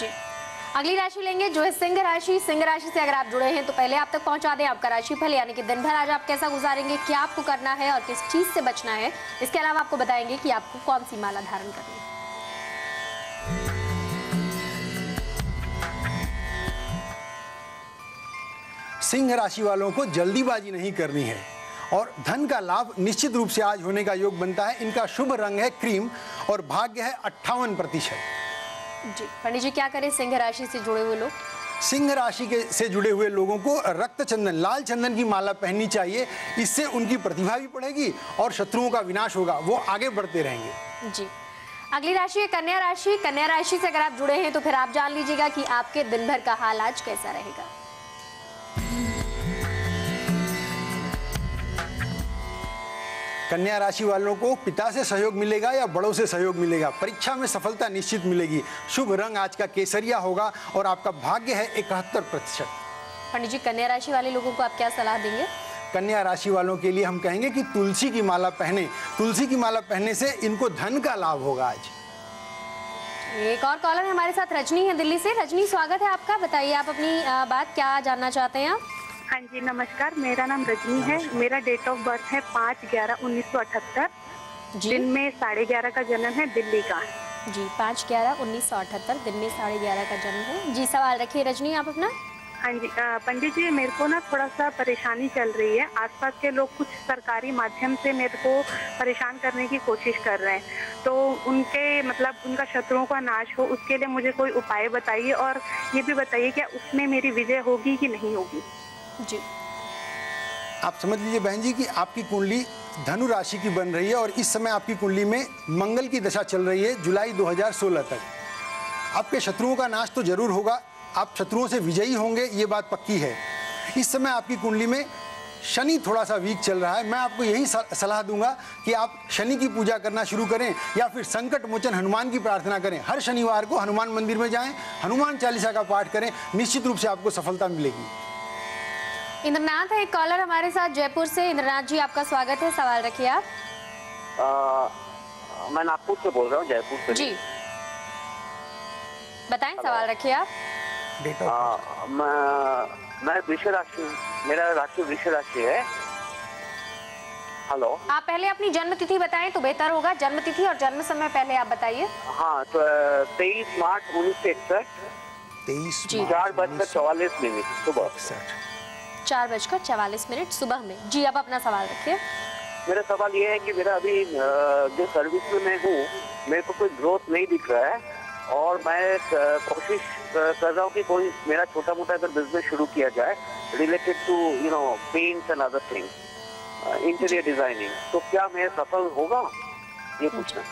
जी। अगली राशि लेंगे जो है सिंह राशि। सिंह राशि से अगर आप जुड़े हैं तो पहले आप तक पहुँचा दें आपका राशिफल, यानी कि दिन भर आज आप कैसा गुजारेंगे, क्या आपको करना है और किस चीज़ से बचना है, इसके अलावा आपको बताएँगे कि आपको कौन सी माला धारण करनी है। सिंह राशि वालों को जल्दीबाजी नहीं करनी है और धन का लाभ निश्चित रूप से आज होने का योग बनता है। इनका शुभ रंग है क्रीम और भाग्य है अट्ठावन प्रतिशत। जी पंडित जी क्या करें? सिंह राशि से जुड़े हुए लोग? सिंह राशि के से जुड़े हुए लोगों को रक्त चंदन लाल चंदन की माला पहननी चाहिए। इससे उनकी प्रतिभा भी पड़ेगी और शत्रुओं का विनाश होगा। वो आगे बढ़ते रहेंगे। जी। अगली राशि है कन्या राशि। कन्या राशि से अगर आप जुड़े हैं तो फिर आप जान लीजिएगा कि आपके दिन भर का हाल आज कैसा रहेगा। कन्या राशि वालों को पिता से सहयोग मिलेगा या बड़ों से सहयोग मिलेगा? परीक्षा में सफलता निश्चित मिलेगी। शुभ रंग आज का केसरिया होगा और आपका भाग्य है इकहत्तर प्रतिशत। पंडित जी कन्या राशि वाले लोगों को आप क्या सलाह देंगे? कन्या राशि वालों के लिए हम कहेंगे कि तुलसी की माला पहने। तुलसी की माला पहनने से इनको धन का लाभ होगा आज। एक और कॉलर है हमारे साथ रजनी है दिल्ली से। रजनी स्वागत है आपका। बताइए आप अपनी बात क्या जानना चाहते हैं आप? हाँ जी नमस्कार। मेरा नाम रजनी है। मेरा डेट ऑफ़ बर्थ है पाँच ग्यारह उन्नीस सौ अठहत्तर। दिन में साढ़े ग्यारह का जन्म है दिल्ली का। जी पाँच ग्यारह उन्नीस सौ अठहत्तर दिन में साढ़े ग्यारह का जन्म है। जी सवाल रखिए रजनी आप अपना? हाँ जी पंडित जी मेरे को ना थोड़ा सा परेशानी चल रही है। आसपास के लोग कुछ सरकारी माध्यम से मेरे को परेशान करने की कोशिश कर रहे हैं। तो उनके मतलब उनका शत्रुओं का नाश हो उसके लिए मुझे कोई उपाय बताइए और ये भी बताइए क्या उसमें मेरी विजय होगी कि नहीं होगी? जी। आप समझ लीजिए बहन जी कि आपकी कुंडली धनु राशि की बन रही है और इस समय आपकी कुंडली में मंगल की दशा चल रही है जुलाई 2016 तक। आपके शत्रुओं का नाश तो ज़रूर होगा, आप शत्रुओं से विजयी होंगे, ये बात पक्की है। इस समय आपकी कुंडली में शनि थोड़ा सा वीक चल रहा है। मैं आपको यही सलाह दूँगा कि आप शनि की पूजा करना शुरू करें या फिर संकट मोचन हनुमान की प्रार्थना करें। हर शनिवार को हनुमान मंदिर में जाएँ, हनुमान चालीसा का पाठ करें, निश्चित रूप से आपको सफलता मिलेगी। इंद्रनाथ है एक कॉलर हमारे साथ जयपुर से। इंद्रनाथ जी आपका स्वागत है। सवाल रखिए आप। आ, मैं नागपुर से बोल रहा हूँ जयपुर से। जी। बताएँ सवाल रखिए आप। आ, मैं मैं वृष राशि मेरा राशि वृष राशि है। हेलो। आप पहले अपनी जन्म तिथि बताएँ तो बेहतर होगा। जन्म तिथि और जन्म समय पहले आप बताइए। हाँ तो तेईस मार्च उन्नीस सौ इकसठ। तेईस चार बजकर चौवालीस मिनट सुबह। चार बजकर चवालीस मिनट सुबह में। जी अब अपना सवाल रखिए। मेरा सवाल ये है कि मेरा अभी जो सर्विस में मैं हूँ मेरे को कोई ग्रोथ नहीं दिख रहा है और मैं कोशिश कर रहा हूँ कि कोई मेरा छोटा मोटा अगर बिज़नेस शुरू किया जाए related to you know paints and other thing interior designing तो क्या मैं सफल होगा? ये पूछना।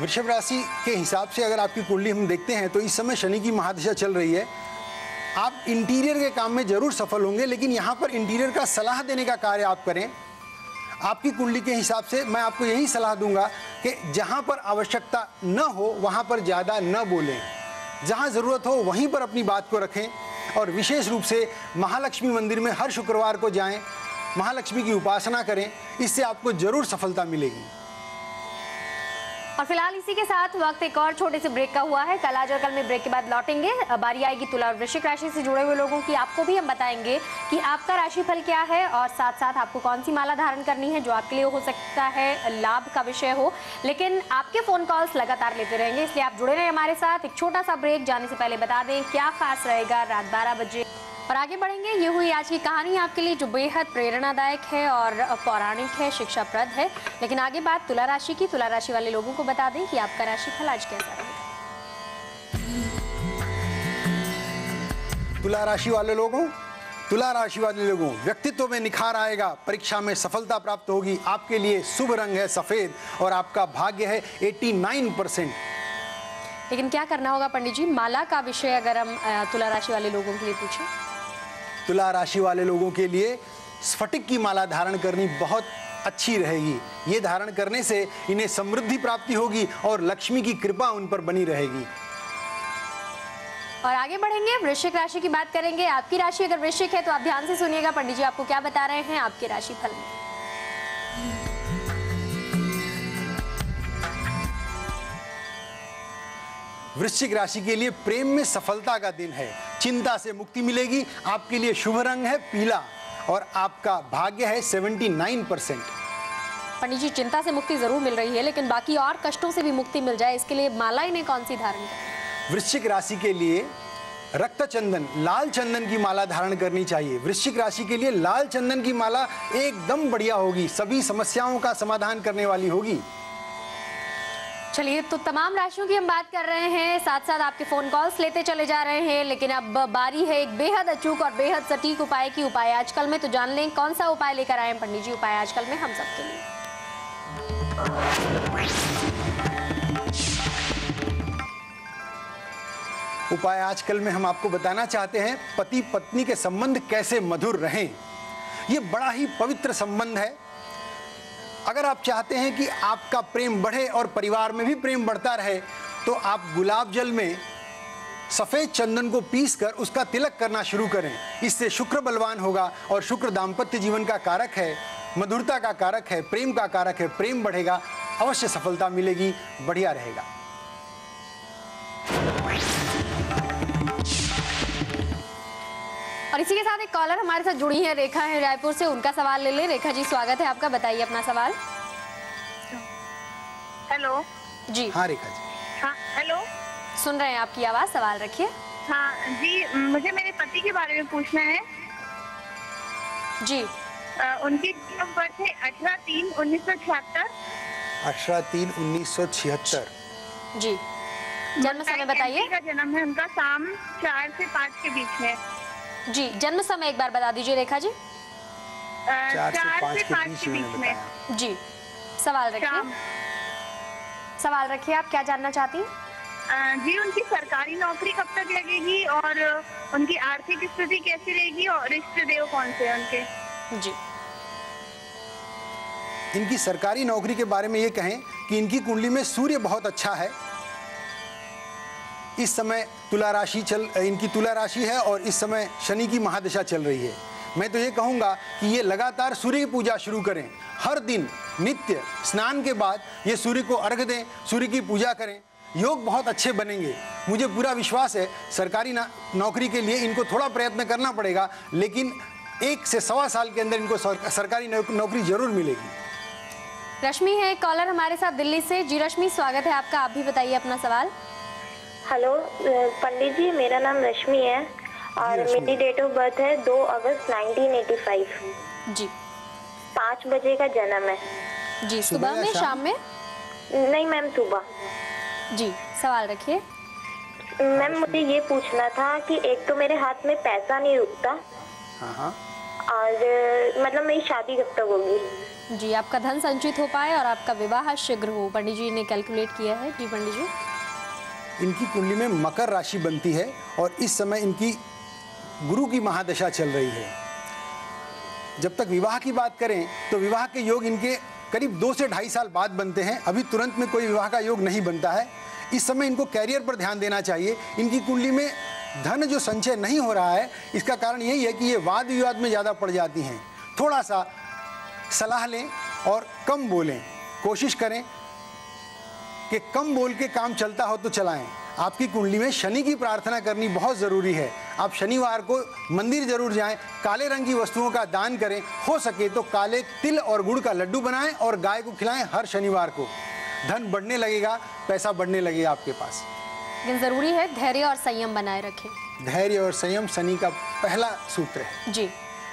वृषभ राशि के हिसाब से अगर आपकी कुंडली हम देखते हैं तो इस समय शनि की महादशा चल रही है। आप इंटीरियर के काम में ज़रूर सफल होंगे, लेकिन यहाँ पर इंटीरियर का सलाह देने का कार्य आप करें। आपकी कुंडली के हिसाब से मैं आपको यही सलाह दूँगा कि जहाँ पर आवश्यकता न हो, वहाँ पर ज़्यादा न बोलें। जहाँ ज़रूरत हो, वहीं पर अपनी बात को रखें और विशेष रूप से महालक्ष्मी मंदिर में हर शुक्रवार को जाएँ, महालक्ष्मी की उपासना करें, इससे आपको ज़रूर सफलता मिलेगी। और फ़िलहाल इसी के साथ वक्त एक और छोटे से ब्रेक का हुआ है। कल आज और कल में ब्रेक के बाद लौटेंगे। बारी आएगी तुला और वृश्चिक राशि से जुड़े हुए लोगों की। आपको भी हम बताएँगे कि आपका राशिफल क्या है और साथ साथ आपको कौन सी माला धारण करनी है जो आपके लिए हो सकता है, लाभ का विषय हो। लेकिन आपके फ़ोन कॉल्स लगातार लेते रहेंगे, इसलिए आप जुड़े रहे हमारे साथ। एक छोटा सा ब्रेक जाने से पहले बता दें, क्या खास रहेगा? रात बारह बजे। और आगे बढ़ेंगे। ये हुई आज की कहानी आपके लिए जो बेहद प्रेरणादायक है और पौराणिक है शिक्षाप्रद है। लेकिन आगे बात तुला राशि की। तुला राशि वाले लोगों को बता दें कि आपका राशिफल आज कैसा रहेगा। तुला राशि वाले लोगों तुला राशि वाले लोगों व्यक्तित्व में निखार आएगा परीक्षा में सफलता प्राप्त होगी आपके लिए शुभ रंग है सफ़ेद और आपका भाग्य है 89 परसेंट। लेकिन क्या करना होगा पंडित जी? माला का विषय अगर हम तुला राशि वाले लोगों के लिए पूछें। तुला राशि वाले लोगों के लिए स्फटिक की माला धारण करनी बहुत अच्छी रहेगी। ये धारण करने से इन्हें समृद्धि प्राप्ति होगी और लक्ष्मी की कृपा उन पर बनी रहेगी। और आगे बढ़ेंगे, वृश्चिक राशि की बात करेंगे। आपकी राशि अगर वृश्चिक है तो आप ध्यान से सुनिएगा। पंडित जी आपको क्या बता रहे हैं? आपके राशि फल में। वृश्चिक राशि के लिए प्रेम में सफलता का दिन है। चिंता से मुक्ति मिलेगी आपके लिए शुभ रंग है पीला और आपका भाग्य है 79 परसेंट। पंडित जी चिंता से मुक्ति ज़रूर मिल रही है लेकिन बाकी और कष्टों से भी मुक्ति मिल जाए इसके लिए माला इन्हें कौन सी धारण करें वृश्चिक राशि के लिए रक्त चंदन लाल चंदन की माला धारण करनी चाहिए। वृश्चिक राशि के लिए लाल चंदन की माला एकदम बढ़िया होगी सभी समस्याओं का समाधान करने वाली होगी। चलिए तो तमाम राशियों की हम बात कर रहे हैं। साथ साथ आपके फ़ोन कॉल्स लेते चले जा रहे हैं, लेकिन अब बारी है एक बेहद अचूक और बेहद सटीक उपाय की। उपाय आजकल में तो जान लें कौन सा उपाय लेकर आए हैं पंडित जी? उपाय आजकल में हम सबके लिए। उपाय आजकल में हम आपको बताना चाहते हैं पति पत्नी के संबंध कैसे मधुर रहें? ये बड़ा ही पवित्र संबंध है। अगर आप चाहते हैं कि आपका प्रेम बढ़े और परिवार में भी प्रेम बढ़ता रहे तो आप गुलाब जल में सफ़ेद चंदन को पीस कर उसका तिलक करना शुरू करें। इससे शुक्र बलवान होगा और शुक्र दाम्पत्य जीवन का कारक है, मधुरता का कारक है, प्रेम का कारक है, प्रेम बढ़ेगा, अवश्य सफलता मिलेगी, बढ़िया रहेगा। और इसी के साथ एक कॉलर हमारे साथ जुड़ी है। रेखा है रायपुर से उनका सवाल ले ले। रेखा जी स्वागत है आपका। बताइए अपना सवाल। हेलो। जी। हाँ रेखा जी। हाँ हेलो। सुन रहे हैं आपकी आवाज़ सवाल रखिए। हाँ जी मुझे मेरे पति के बारे में पूछना है। जी। अ, उनकी डेट ऑफ़ बर्थ है अठारह तीन उन्नीस सौ छिहत्तर। अठारह तीन उन्नीस सौ छिहत्तर। जी। जन्म समय बताइए। का जन्म है उनका शाम चार से पाँच के बीच में। जी जन्म समय एक बार बता दीजिए रेखा जी। अ, चार से पाँच के बीच में जी सवाल रखिए। सवाल रखिए आप क्या जानना चाहती हैं? जी उनकी सरकारी नौकरी कब तक लगेगी और उनकी आर्थिक स्थिति कैसी रहेगी और रिश्ते देव कौन से हैं उनके? जी। इनकी सरकारी नौकरी के बारे में ये कहें कि इनकी कुंडली में सूर्य बहुत अच्छा है। इस समय तुला राशि चल, इनकी तुला राशि है और इस समय शनि की महादशा चल रही है। मैं तो ये कहूँगा कि ये लगातार सूर्य की पूजा शुरू करें। हर दिन नित्य स्नान के बाद ये सूर्य को अर्घ दें, सूर्य की पूजा करें। योग बहुत अच्छे बनेंगे। मुझे पूरा विश्वास है, सरकारी नौकरी के लिए इनको थोड़ा प्रयत्न करना पड़ेगा, लेकिन एक से सवा साल के अंदर इनको सरकारी नौकरी ज़रूर मिलेगी। रश्मि है कॉलर हमारे साथ दिल्ली से। जी रश्मि, स्वागत है आपका। आप भी बताइए अपना सवाल। हेलो पंडित जी मेरा नाम रश्मि है और मेरी डेट ऑफ़ बर्थ है 2 अगस्त 1985 जी। पाँच बजे का जन्म है। जी सुबह में शाम? शाम में? नहीं मैम सुबह। जी सवाल रखिए। मैम मुझे ये पूछना था कि एक तो मेरे हाथ में पैसा नहीं रुकता हाँ हाँ। और मतलब मेरी शादी कब तक होगी? जी आपका धन संचित हो पाए और आपका विवाह शीघ्र हो। पंडित जी ने कैलकुलेट किया है। जी पंडित जी। इनकी कुंडली में मकर राशि बनती है और इस समय इनकी गुरु की महादशा चल रही है। जब तक विवाह की बात करें तो विवाह के योग इनके करीब दो से ढाई साल बाद बनते हैं। अभी तुरंत में कोई विवाह का योग नहीं बनता है। इस समय इनको कैरियर पर ध्यान देना चाहिए। इनकी कुंडली में धन जो संचय नहीं हो रहा है, इसका कारण यही है कि ये वाद विवाद में ज़्यादा पड़ जाती हैं। थोड़ा सा सलाह लें और कम बोलें। कोशिश करें कि कम बोल के काम चलता हो तो चलाएँ। आपकी कुंडली में शनि की प्रार्थना करनी बहुत ज़रूरी है। आप शनिवार को मंदिर ज़रूर जाएँ काले रंग की वस्तुओं का दान करें हो सके तो काले तिल और गुड़ का लड्डू बनाएँ और गाय को खिलाएँ हर शनिवार को। धन बढ़ने लगेगा पैसा बढ़ने लगेगा आपके पास। लेकिन ज़रूरी है धैर्य और संयम बनाए रखें। धैर्य और संयम शनि का पहला सूत्र है। जी।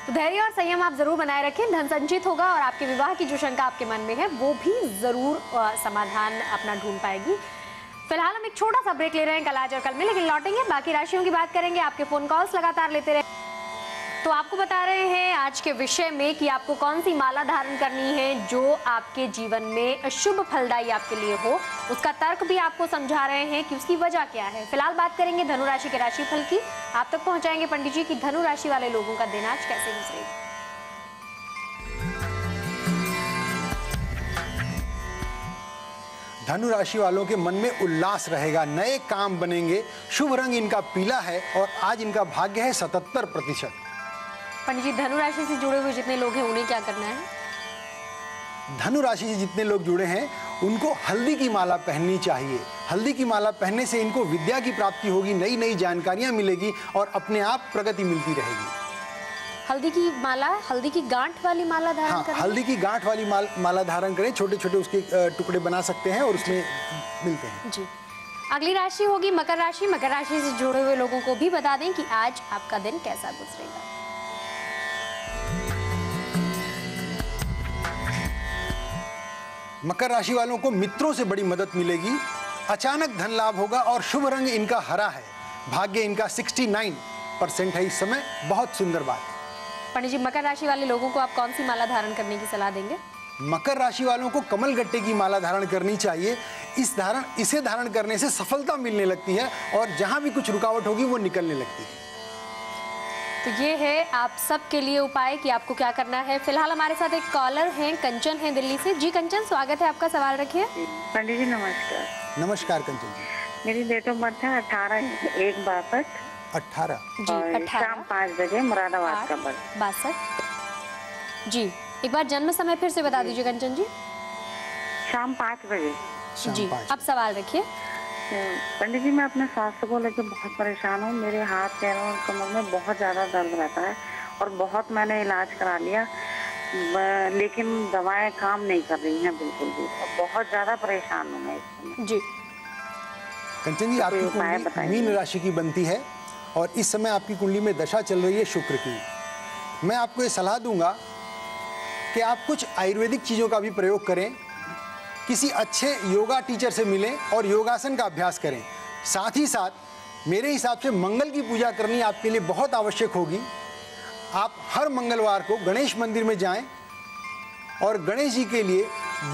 तो धैर्य और संयम आप ज़रूर बनाए रखें धन संचित होगा और आपके विवाह की जो शंका आपके मन में है वो भी ज़रूर समाधान अपना ढूंढ पाएगी। फ़िलहाल हम एक छोटा सा ब्रेक ले रहे हैं कल, आज और कल में, लेकिन लौटेंगे, बाकी राशियों की बात करेंगे, आपके फ़ोन कॉल्स लगातार लेते रहे। तो आपको बता रहे हैं आज के विषय में कि आपको कौन सी माला धारण करनी है जो आपके जीवन में शुभ फलदायी आपके लिए हो। उसका तर्क भी आपको समझा रहे हैं कि उसकी वजह क्या है। फ़िलहाल बात करेंगे धनु राशि के राशिफल की। आप तक पहुंचाएँगे पंडित जी की धनु राशि वाले लोगों का दिन आज कैसे गुजरेगा? धनु राशि वालों के मन में उल्लास रहेगा नए काम बनेंगे शुभ रंग इनका पीला है और आज इनका भाग्य है सतहत्तर प्रतिशत। पंडित जी धनु राशि से जुड़े हुए जितने लोग हैं उन्हें क्या करना है? धनु राशि से जितने लोग जुड़े हैं उनको हल्दी की माला पहननी चाहिए। हल्दी की माला पहनने से इनको विद्या की प्राप्ति होगी नई नई जानकारियाँ मिलेगी और अपने आप प्रगति मिलती रहेगी। हल्दी की माला हल्दी की गांठ वाली माला धारण हाँ करनी हल्दी की गांठ वाली माल, माला धारण करें छोटे छोटे उसके टुकड़े बना सकते हैं और उसमें मिलते हैं। जी। अगली राशि होगी मकर राशि। मकर राशि से जुड़े हुए लोगों को भी बता दें कि आज आपका दिन कैसा गुजरेगा। मकर राशि वालों को मित्रों से बड़ी मदद मिलेगी। अचानक धन लाभ होगा और शुभ रंग इनका हरा है। भाग्य इनका 69 परसेंट है इस समय। बहुत सुंदर बात। पंडित जी मकर राशि वाले लोगों को आप कौन सी माला धारण करने की सलाह देंगे? मकर राशि वालों को कमल गट्टे की माला धारण करनी चाहिए। इस धारण इसे धारण करने से सफलता मिलने लगती है और जहाँ भी कुछ रुकावट होगी वो निकलने लगती है। तो ये है आप सबके लिए उपाय कि आपको क्या करना है। फ़िलहाल हमारे साथ एक कॉलर हैं कंचन हैं दिल्ली से। जी कंचन स्वागत है आपका सवाल रखिए। पंडित जी नमस्कार। नमस्कार कंचन जी। मेरी डेट ऑफ़ बर्थ है अठारह एक बासठ। अट्ठारह जी शाम पाँच बजे मुरादाबाद का बर्थ बासठ। जी एक बार जन्म समय फिर से बता दीजिए कंचन जी। शाम पाँच बजे। जी अब सवाल रखिए। तो पंडित जी मैं अपने स्वास्थ्य को लेकर बहुत परेशान हूँ। मेरे हाथ पैरों और कमर में बहुत ज़्यादा दर्द रहता है और बहुत मैंने इलाज करा लिया। लेकिन दवाएँ काम नहीं कर रही हैं बिल्कुल भी। और बहुत ज़्यादा परेशान हूँ मैं इस समय। जी। कंचन जी तो आपकी कुंडली मीन राशि की बनती है। और इस समय आपकी कुंडली में दशा चल रही है शुक्र की। मैं आपको ये सलाह दूँगा कि आप कुछ आयुर्वेदिक चीज़ों का भी प्रयोग करें, किसी अच्छे योगा टीचर से मिलें और योगासन का अभ्यास करें। साथ ही साथ, मेरे हिसाब से मंगल की पूजा करनी आपके लिए बहुत आवश्यक होगी। आप हर मंगलवार को गणेश मंदिर में जाएँ और गणेश जी के लिए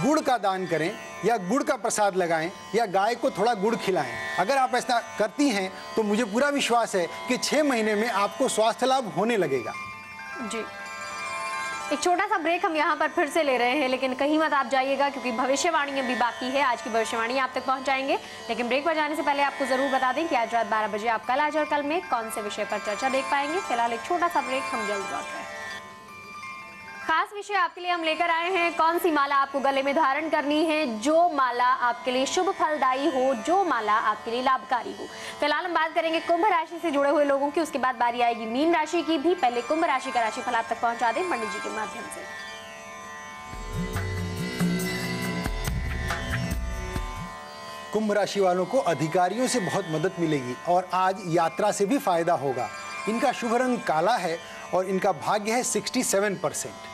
गुड़ का दान करें। या गुड़ का प्रसाद लगाएँ, या गाय को थोड़ा गुड़ खिलाएँ। अगर आप ऐसा करती हैं तो मुझे पूरा विश्वास है कि छः महीने में आपको स्वास्थ्य लाभ होने लगेगा। जी। एक छोटा सा ब्रेक हम यहाँ पर फिर से ले रहे हैं, लेकिन कहीं मत आप जाइएगा, क्योंकि भविष्यवाणी अभी बाकी है। आज की भविष्यवाणी आप तक पहुँचाएँगे लेकिन ब्रेक पर जाने से पहले आपको ज़रूर बता दें कि आज रात 12 बजे आप कल, आज और कल में कौन से विषय पर चर्चा देख पाएँगे। फ़िलहाल एक छोटा सा ब्रेक हम जल्द लौट रहे हैं। विषय आपके लिए हम लेकर आए हैं। कौन सी माला आपको गले में धारण करनी है? जो माला आपके लिए शुभ फलदायी हो, जो माला आपके लिए लाभकारी हो। फ़िलहाल हम बात करेंगे कुंभ राशि से जुड़े हुए लोगों की। उसके बाद बारी आएगी मीन राशि की भी। पहले कुंभ राशि का राशि फल आप तक पहुँचा दें पंडित जी के माध्यम से। कुंभ राशि वालों को अधिकारियों से बहुत मदद मिलेगी और आज यात्रा से भी फ़ायदा होगा। इनका शुभ रंग काला है और इनका भाग्य है 67 परसेंट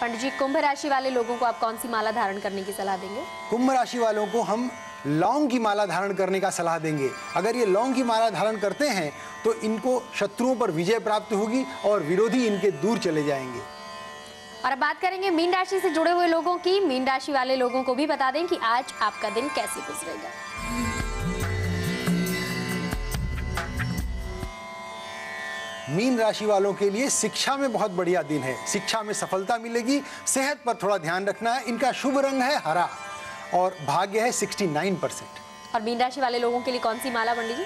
पंडित जी कुंभ राशि वाले लोगों को आप कौन सी माला धारण करने की सलाह देंगे? कुंभ राशि वालों को हम लौंग की माला धारण करने का सलाह देंगे। अगर ये लौंग की माला धारण करते हैं तो इनको शत्रुओं पर विजय प्राप्त होगी और विरोधी इनके दूर चले जाएँगे। और अब बात करेंगे मीन राशि से जुड़े हुए लोगों की। मीन राशि वाले लोगों को भी बता दें कि आज आपका दिन कैसे गुजरेगा। मीन राशि वालों के लिए शिक्षा में बहुत बढ़िया दिन है। शिक्षा में सफलता मिलेगी सेहत पर थोड़ा ध्यान रखना है इनका शुभ रंग है हरा और भाग्य है 69 परसेंट। और मीन राशि वाले लोगों के लिए कौन सी माला पंडित जी?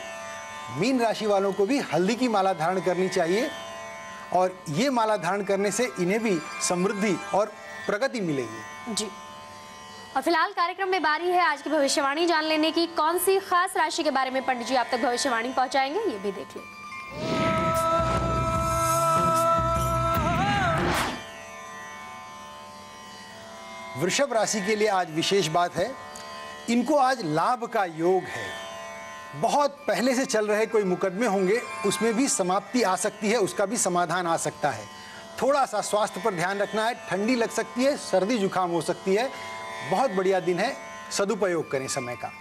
मीन राशि वालों को भी हल्दी की माला धारण करनी चाहिए और ये माला धारण करने से इन्हें भी समृद्धि और प्रगति मिलेगी। जी। और फ़िलहाल कार्यक्रम में बारी है आज की भविष्यवाणी जान लेने की। कौन सी खास राशि के बारे में पंडित जी आप तक भविष्यवाणी पहुंचाएँगे ये भी देख लें। वृषभ राशि के लिए आज विशेष बात है। इनको आज लाभ का योग है। बहुत पहले से चल रहे कोई मुकदमे होंगे, उसमें भी समाप्ति आ सकती है, उसका भी समाधान आ सकता है। थोड़ा सा स्वास्थ्य पर ध्यान रखना है, ठंडी लग सकती है, सर्दी जुकाम हो सकती है। बहुत बढ़िया दिन है, सदुपयोग करें समय का।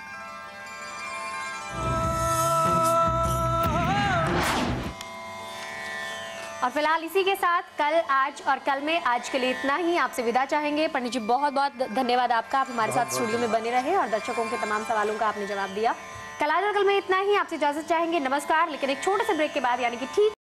और फ़िलहाल इसी के साथ कल आज और कल में आज के लिए इतना ही। आपसे विदा चाहेंगे। पंडित जी बहुत बहुत धन्यवाद आपका। आप हमारे साथ स्टूडियो में बने रहे और दर्शकों के तमाम सवालों का आपने जवाब दिया। कल आज और कल में इतना ही। आपसे इजाज़त चाहेंगे। नमस्कार। लेकिन एक छोटे से ब्रेक के बाद यानी कि ठीक